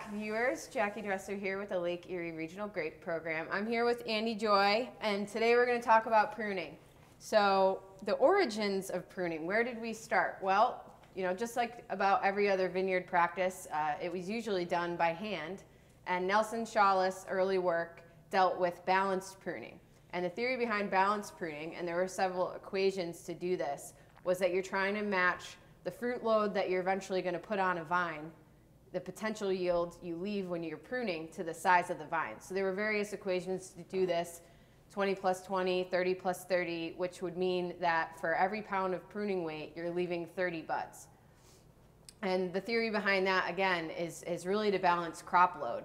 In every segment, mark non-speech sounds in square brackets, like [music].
back, viewers. Jackie Dresser here with the Lake Erie Regional Grape Program. I'm here with Andy Joy, and today we're going to talk about pruning. So, the origins of pruning, where did we start? Well, you know, just like about every other vineyard practice, uh, it was usually done by hand, and Nelson Shaulis' early work dealt with balanced pruning. And the theory behind balanced pruning, and there were several equations to do this, was that you're trying to match the fruit load that you're eventually going to put on a vine the potential yield you leave when you're pruning to the size of the vine. So there were various equations to do this, 20 plus 20, 30 plus 30, which would mean that for every pound of pruning weight, you're leaving 30 buds. And the theory behind that, again, is, is really to balance crop load.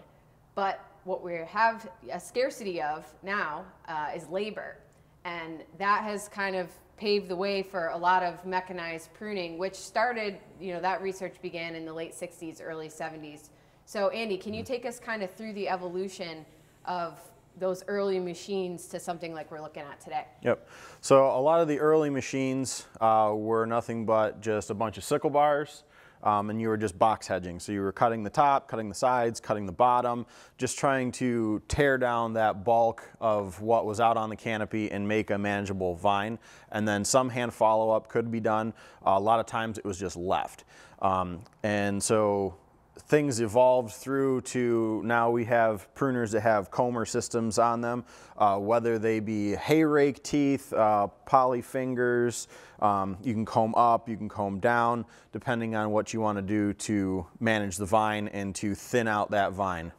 But what we have a scarcity of now uh, is labor. And that has kind of paved the way for a lot of mechanized pruning, which started, you know, that research began in the late 60s, early 70s. So, Andy, can you mm-hmm. take us kind of through the evolution of those early machines to something like we're looking at today? Yep. So, a lot of the early machines uh, were nothing but just a bunch of sickle bars um, and you were just box hedging. So you were cutting the top, cutting the sides, cutting the bottom, just trying to tear down that bulk of what was out on the canopy and make a manageable vine. And then some hand follow-up could be done. A lot of times it was just left. Um, and so things evolved through to now we have pruners that have comber systems on them, uh, whether they be hay rake teeth, uh, poly fingers, um, you can comb up, you can comb down, depending on what you want to do to manage the vine and to thin out that vine.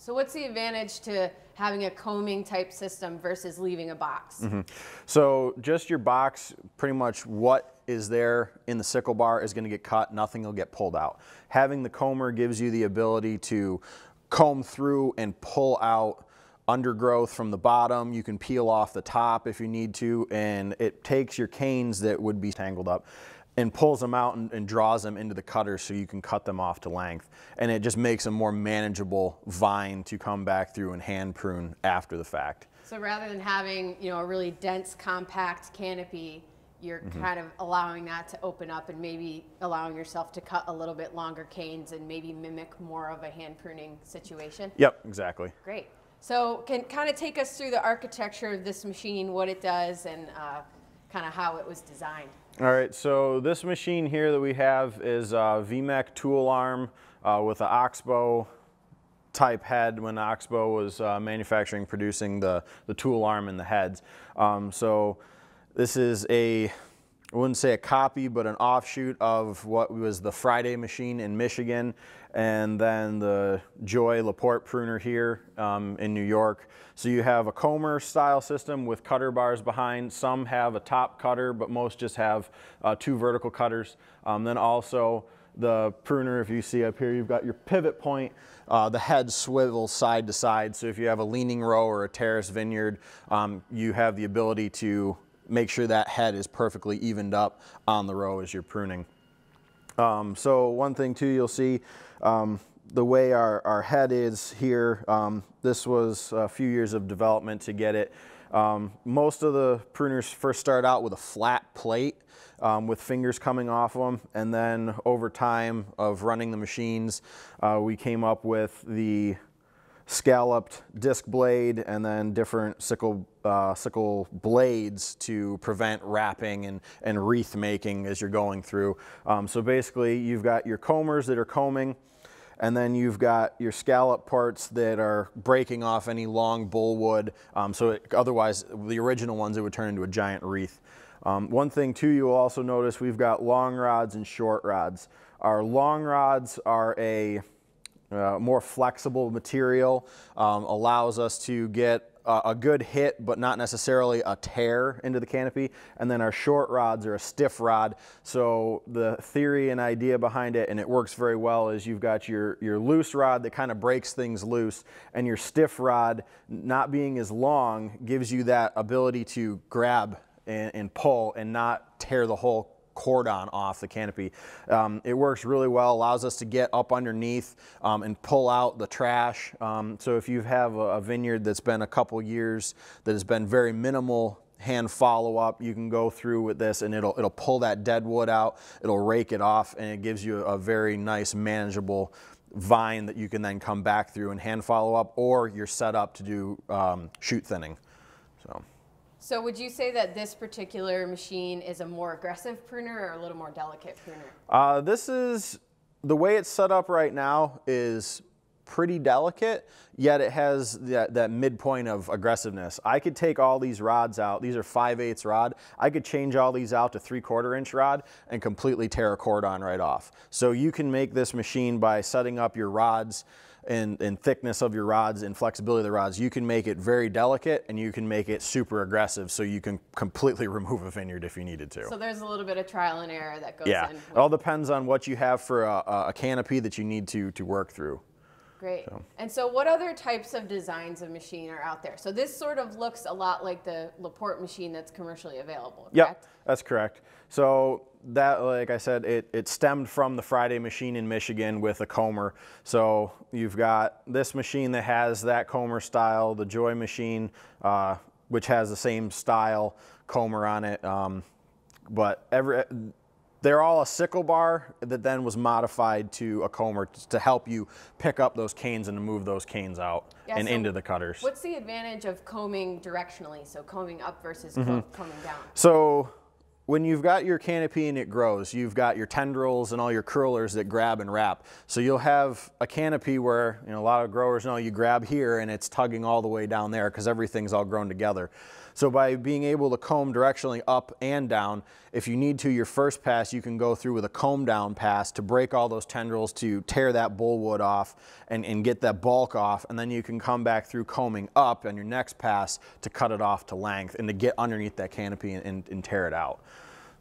So what's the advantage to having a combing type system versus leaving a box? Mm -hmm. So just your box, pretty much what is there in the sickle bar is going to get cut, nothing will get pulled out. Having the comber gives you the ability to comb through and pull out undergrowth from the bottom. You can peel off the top if you need to, and it takes your canes that would be tangled up and pulls them out and, and, draws them into the cutter so you can cut them off to length. And it just makes a more manageable vine to come back through and hand prune after the fact. So rather than having, you know, a really dense, compact canopy, you're mm-hmm. kind of allowing that to open up and maybe allowing yourself to cut a little bit longer canes and maybe mimic more of a hand pruning situation. Yep, exactly. Great. So can kind of take us through the architecture of this machine, what it does, and uh, kind of how it was designed. All right, so this machine here that we have is a VMEC tool arm uh, with an Oxbo type head when Oxbo was uh, manufacturing, producing the, the tool arm and the heads. Um, so this is a, I wouldn't say a copy, but an offshoot of what was the Friday machine in Michigan, and then the Joy Laporte pruner here um, in New York. So you have a comber style system with cutter bars behind. Some have a top cutter, but most just have uh, two vertical cutters. Um, then also the pruner, if you see up here, you've got your pivot point. Uh, the head swivels side to side. So if you have a leaning row or a terrace vineyard, um, you have the ability to make sure that head is perfectly evened up on the row as you're pruning. Um, so one thing too, you'll see um, the way our, our head is here, um, this was a few years of development to get it. Um, most of the pruners first start out with a flat plate um, with fingers coming off of them. And then over time of running the machines, uh, we came up with the scalloped disc blade and then different sickle, uh, sickle blades to prevent wrapping and, and wreath making as you're going through. Um, so basically you've got your combers that are combing and then you've got your scallop parts that are breaking off any long bullwood. Um, so it, otherwise, the original ones, it would turn into a giant wreath. Um, one thing too, you will also notice we've got long rods and short rods. Our long rods are a uh, more flexible material, um, allows us to get a, good hit, but not necessarily a tear into the canopy. And then our short rods are a stiff rod. So the theory and idea behind it, and it works very well, is you've got your, your loose rod that kind of breaks things loose, and your stiff rod, not being as long, gives you that ability to grab and, and pull and not tear the whole cordon off the canopy. Um, it works really well, allows us to get up underneath um, and pull out the trash. Um, so if you have a, a vineyard that's been a couple years that has been very minimal hand follow up you can go through with this and it'll it'll pull that dead wood out it'll rake it off and it gives you a very nice manageable vine that you can then come back through and hand follow up, or you're set up to do um, shoot thinning. So. So would you say that this particular machine is a more aggressive pruner or a little more delicate pruner? Uh, this is, the way it's set up right now is pretty delicate, yet it has that, that midpoint of aggressiveness. I could take all these rods out. These are 5 eighths rod. I could change all these out to 3 quarter inch rod and completely tear a cordon right off. So you can make this machine by setting up your rods and, and, thickness of your rods and flexibility of the rods, you can make it very delicate and you can make it super aggressive so you can completely [laughs] remove a vineyard if you needed to. So there's a little bit of trial and error that goes yeah. in. Yeah, it all depends on what you have for a, a canopy that you need to, to work through. Great. So. And so what other types of designs of machine are out there? So this sort of looks a lot like the Laporte machine that's commercially available, correct? Yep, that's correct. So that, like I said, it, it stemmed from the Friday machine in Michigan with a comber. So you've got this machine that has that comber style, the Joy machine, uh, which has the same style comber on it. Um, but every they're all a sickle bar that then was modified to a comber to help you pick up those canes and to move those canes out yeah, and so into the cutters. What's the advantage of combing directionally? So combing up versus mm -hmm. combing down? So when you've got your canopy and it grows, you've got your tendrils and all your curlers that grab and wrap. So you'll have a canopy where you know, a lot of growers know you grab here and it's tugging all the way down there because everything's all grown together. So by being able to comb directionally up and down, if you need to your first pass, you can go through with a comb down pass to break all those tendrils to tear that bullwood off and, and get that bulk off. And then you can come back through combing up on your next pass to cut it off to length and to get underneath that canopy and, and, and tear it out.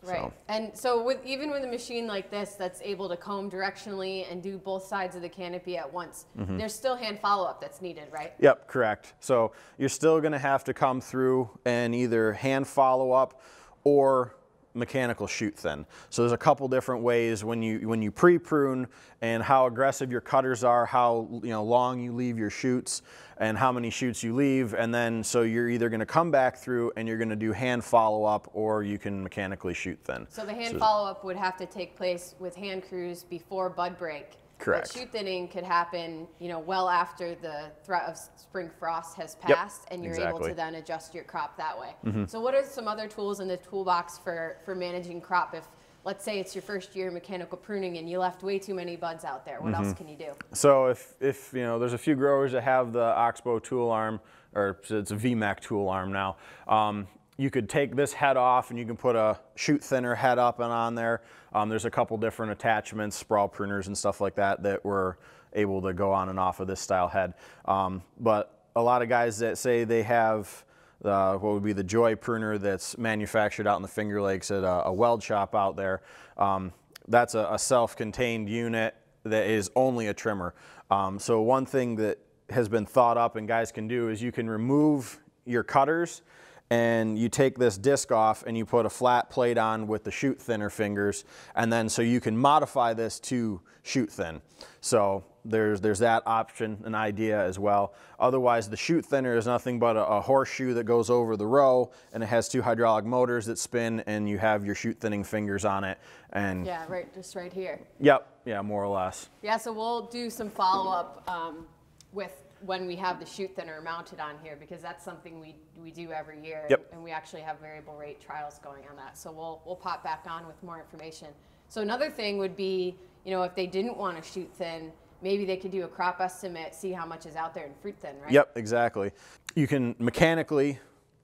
Right. So. And so with even with a machine like this that's able to comb directionally and do both sides of the canopy at once, mm-hmm. there's still hand follow-up that's needed, right? Yep, correct. So you're still going to have to come through and either hand follow-up or mechanical shoot thin. So there's a couple different ways when you when you pre-prune and how aggressive your cutters are, how you know long you leave your shoots and how many shoots you leave and then so you're either going to come back through and you're going to do hand follow-up or you can mechanically shoot thin. So the hand so, follow-up would have to take place with hand crews before bud break Correct. But shoot thinning could happen, you know, well after the threat of spring frost has passed, yep, and you're exactly. able to then adjust your crop that way. Mm-hmm. So, what are some other tools in the toolbox for for managing crop if let's say it's your first year mechanical pruning and you left way too many buds out there. What mm-hmm. else can you do? So if, if you know, there's a few growers that have the Oxbo tool arm, or it's a VMAC tool arm now. Um, you could take this head off and you can put a shoot thinner head up and on there. Um, there's a couple different attachments, sprawl pruners and stuff like that that were able to go on and off of this style head. Um, but a lot of guys that say they have uh, what would be the Joy pruner that's manufactured out in the Finger Lakes at a, a weld shop out there. Um, that's a, a self-contained unit that is only a trimmer. Um, so one thing that has been thought up and guys can do is you can remove your cutters and you take this disc off and you put a flat plate on with the shoot thinner fingers and then so you can modify this to shoot thin. So there's, there's that option, an idea as well. Otherwise the shoot thinner is nothing but a, a horseshoe that goes over the row and it has two hydraulic motors that spin and you have your shoot thinning fingers on it. And Yeah, right, just right here. Yep, yeah, more or less. Yeah, so we'll do some follow up um, with when we have the shoot thinner mounted on here because that's something we, we do every year. Yep. And we actually have variable rate trials going on that. So we'll, we'll pop back on with more information. So another thing would be, you know, if they didn't want to shoot thin, maybe they could do a crop estimate, see how much is out there in fruit thin, right? Yep, exactly. You can mechanically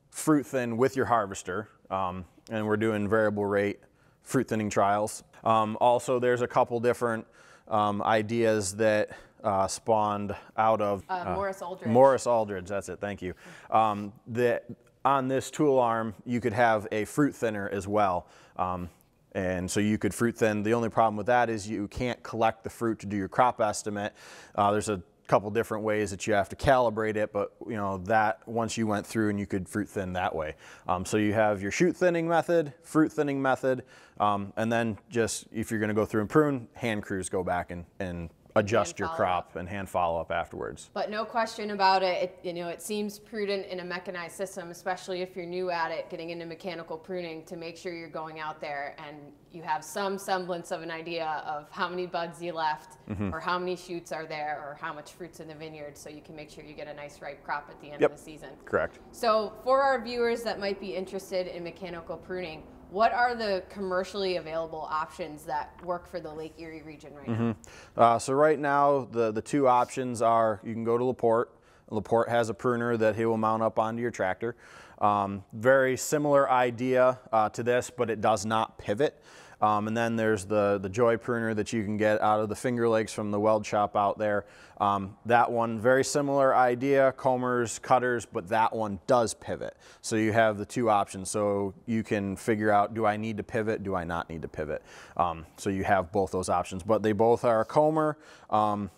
fruit thin with your harvester, um, and we're doing variable rate fruit thinning trials. Um, also, there's a couple different um, ideas that uh, spawned out of uh, uh, Morris Aldridge. Morris Aldridge, that's it, thank you. Um, that on this tool arm, you could have a fruit thinner as well. Um, and so you could fruit thin. The only problem with that is you can't collect the fruit to do your crop estimate. Uh, there's a couple different ways that you have to calibrate it, but you know that once you went through and you could fruit thin that way. Um, so you have your shoot thinning method, fruit thinning method, um, and then just if you're going to go through and prune, hand crews go back and, and adjust your crop and hand follow up afterwards. But no question about it, it, you know, it seems prudent in a mechanized system, especially if you're new at it, getting into mechanical pruning, to make sure you're going out there and you have some semblance of an idea of how many buds you left, Mm-hmm. or how many shoots are there, or how much fruit's in the vineyard, so you can make sure you get a nice ripe crop at the end Yep. of the season. Correct. So, for our viewers that might be interested in mechanical pruning, what are the commercially available options that work for the Lake Erie region right now? Uh, so right now, the, the two options are you can go to Laporte. Laporte has a pruner that he will mount up onto your tractor. Um, very similar idea uh, to this, but it does not pivot. Um, and then there's the, the Joy pruner that you can get out of the Finger Lakes from the weld shop out there. Um, that one, very similar idea, combers, cutters, but that one does pivot. So you have the two options. So you can figure out, do I need to pivot? Do I not need to pivot? Um, so you have both those options, but they both are a comber. Um,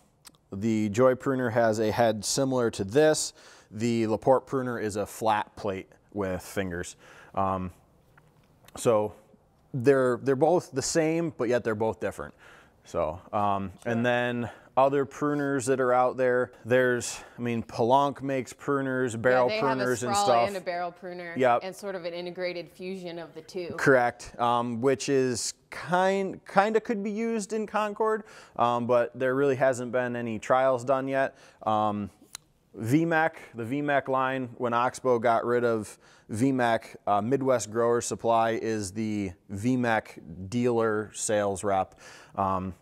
the Joy pruner has a head similar to this. The Laporte pruner is a flat plate with fingers. Um, so they're they're both the same, but yet they're both different. So um, and then other pruners that are out there. There's I mean Pellenc makes pruners, barrel yeah, they pruners have a and stuff. and a barrel pruner, Yep. and sort of an integrated fusion of the two. Correct, um, which is kind kind of could be used in Concord, um, but there really hasn't been any trials done yet. VMAC, the VMAC line, when Oxbo got rid of VMAC, uh, Midwest Grower Supply is the VMAC dealer sales rep. Um,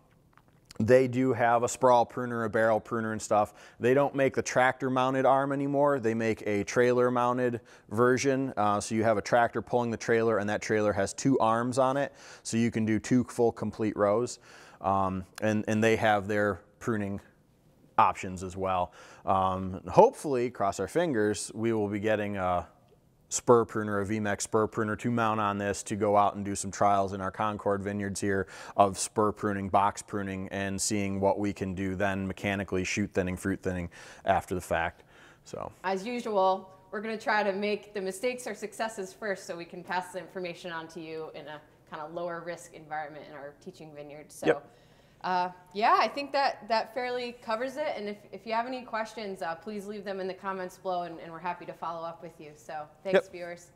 they do have a sprawl pruner, a barrel pruner and stuff. They don't make the tractor mounted arm anymore. They make a trailer mounted version. Uh, so you have a tractor pulling the trailer and that trailer has two arms on it. So you can do two full complete rows. Um, and, and they have their pruning options as well. Um, hopefully, cross our fingers, we will be getting a spur pruner, a VMAX spur pruner to mount on this to go out and do some trials in our Concord vineyards here of spur pruning, box pruning, and seeing what we can do then mechanically shoot thinning, fruit thinning after the fact. So, As usual, we're going to try to make the mistakes or successes first, so we can pass the information on to you in a kind of lower risk environment in our teaching vineyard. So. Yep. Uh, yeah, I think that that fairly covers it. And if, if you have any questions, uh, please leave them in the comments below, and, and we're happy to follow up with you. So thanks, Yep. viewers.